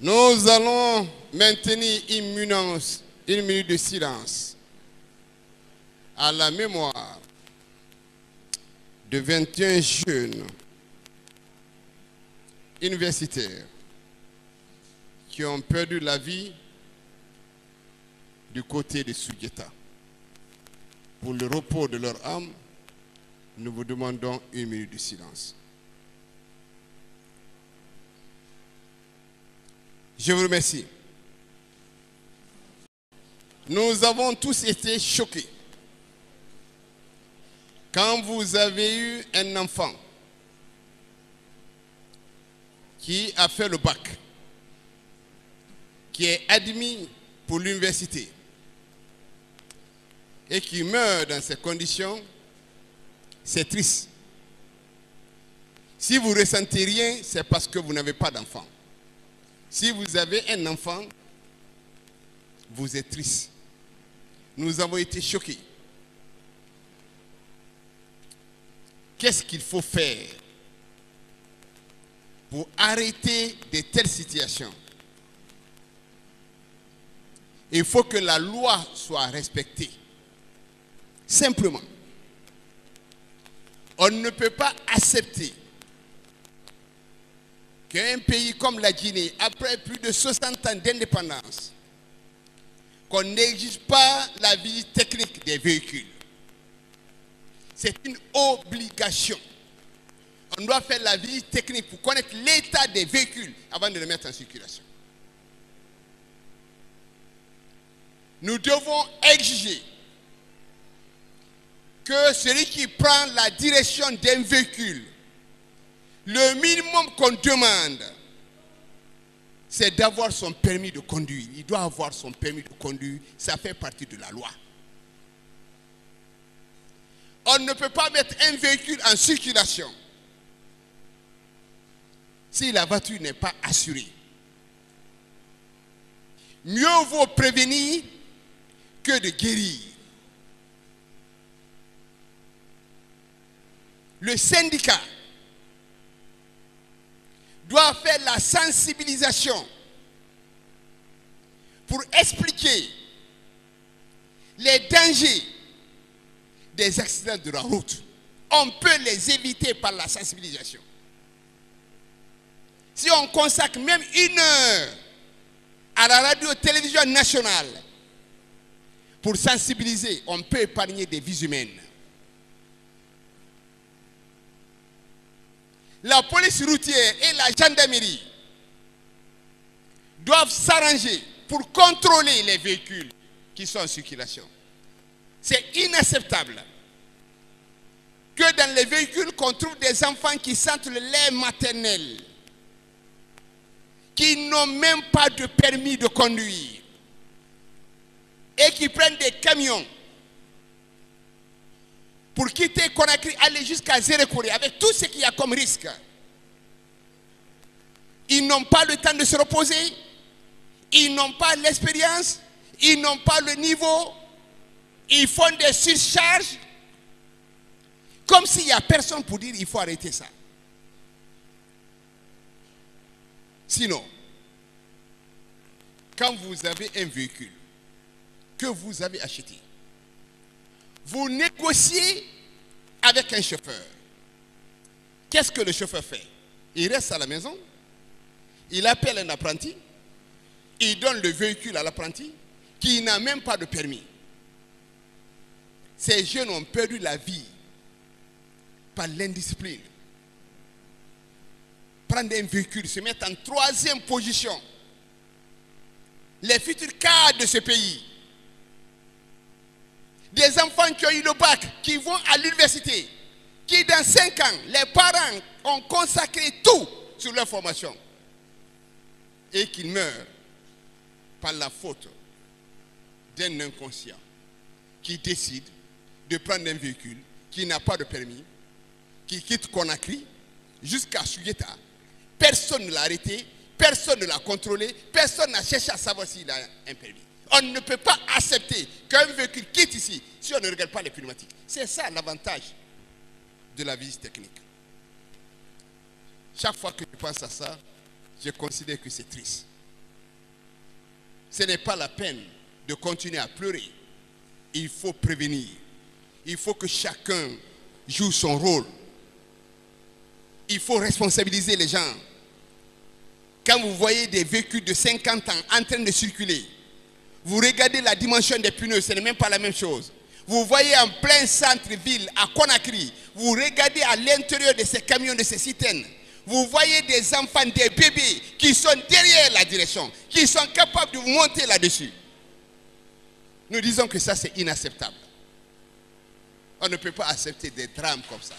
Nous allons maintenir une minute, de silence à la mémoire de 21 jeunes universitaires qui ont perdu la vie du côté de Sugeta. Pour le repos de leur âme, nous vous demandons une minute de silence. Je vous remercie. Nous avons tous été choqués quand vous avez eu un enfant qui a fait le bac, qui est admis pour l'université et qui meurt dans ces conditions, c'est triste. Si vous ressentez rien, c'est parce que vous n'avez pas d'enfant. Si vous avez un enfant, vous êtes triste. Nous avons été choqués. Qu'est-ce qu'il faut faire pour arrêter de telles situations? Il faut que la loi soit respectée. Simplement. On ne peut pas accepter qu'un pays comme la Guinée, après plus de 60 ans d'indépendance, qu'on n'exige pas la visite technique des véhicules. C'est une obligation. On doit faire la visite technique pour connaître l'état des véhicules avant de les mettre en circulation. Nous devons exiger que celui qui prend la direction d'un véhicule, le minimum qu'on demande, c'est d'avoir son permis de conduire. Il doit avoir son permis de conduire. Ça fait partie de la loi. On ne peut pas mettre un véhicule en circulation si la voiture n'est pas assurée. Mieux vaut prévenir que de guérir. Le syndicat doit faire la sensibilisation pour expliquer les dangers des accidents de la route. On peut les éviter par la sensibilisation. Si on consacre même une heure à la radio-télévision nationale pour sensibiliser, on peut épargner des vies humaines. La police routière et la gendarmerie doivent s'arranger pour contrôler les véhicules qui sont en circulation. C'est inacceptable que dans les véhicules qu'on trouve des enfants qui sentent le lait maternel, qui n'ont même pas de permis de conduire et qui prennent des camions quitter Conakry, aller jusqu'à Zérekouré avec tout ce qu'il y a comme risque. Ils n'ont pas le temps de se reposer, ils n'ont pas l'expérience, ils n'ont pas le niveau, ils font des surcharges, comme s'il n'y a personne pour dire il faut arrêter ça. Sinon, quand vous avez un véhicule que vous avez acheté, vous négociez avec un chauffeur. Qu'est-ce que le chauffeur fait? Il reste à la maison, il appelle un apprenti, il donne le véhicule à l'apprenti qui n'a même pas de permis. Ces jeunes ont perdu la vie par l'indiscipline. Prendre un véhicule, se mettre en troisième position. Les futurs cadres de ce pays, des enfants qui ont eu le bac, qui vont à l'université, qui dans cinq ans, les parents ont consacré tout sur leur formation et qu'ils meurent par la faute d'un inconscient qui décide de prendre un véhicule qui n'a pas de permis, qui quitte Conakry jusqu'à Sugeta. Personne ne l'a arrêté, personne ne l'a contrôlé, personne n'a cherché à savoir s'il a un permis. On ne peut pas accepter qu'un véhicule quitte ici si on ne regarde pas les pneumatiques. C'est ça l'avantage de la visite technique. Chaque fois que je pense à ça, je considère que c'est triste. Ce n'est pas la peine de continuer à pleurer. Il faut prévenir. Il faut que chacun joue son rôle. Il faut responsabiliser les gens. Quand vous voyez des véhicules de 50 ans en train de circuler, vous regardez la dimension des pneus, ce n'est même pas la même chose. Vous voyez en plein centre-ville, à Conakry, vous regardez à l'intérieur de ces camions, de ces citernes, vous voyez des enfants, des bébés qui sont derrière la direction, qui sont capables de monter là-dessus. Nous disons que ça, c'est inacceptable. On ne peut pas accepter des drames comme ça.